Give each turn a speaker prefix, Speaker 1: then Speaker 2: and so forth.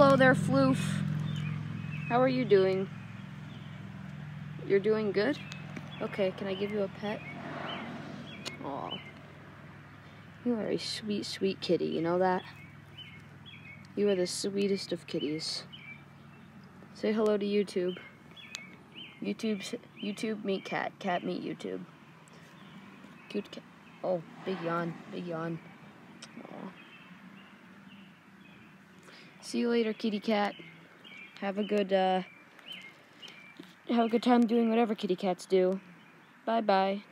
Speaker 1: Hello there, Floof. How are you doing? You're doing good? Okay, can I give you a pet? Aw. You are a sweet, sweet kitty, you know that? You are the sweetest of kitties. Say hello to YouTube. YouTube, YouTube meet cat, cat meet YouTube. Cute cat. Oh, big yawn, big yawn. Aw. See you later, kitty cat. Have a good, uh, have a good time doing whatever kitty cats do. Bye bye.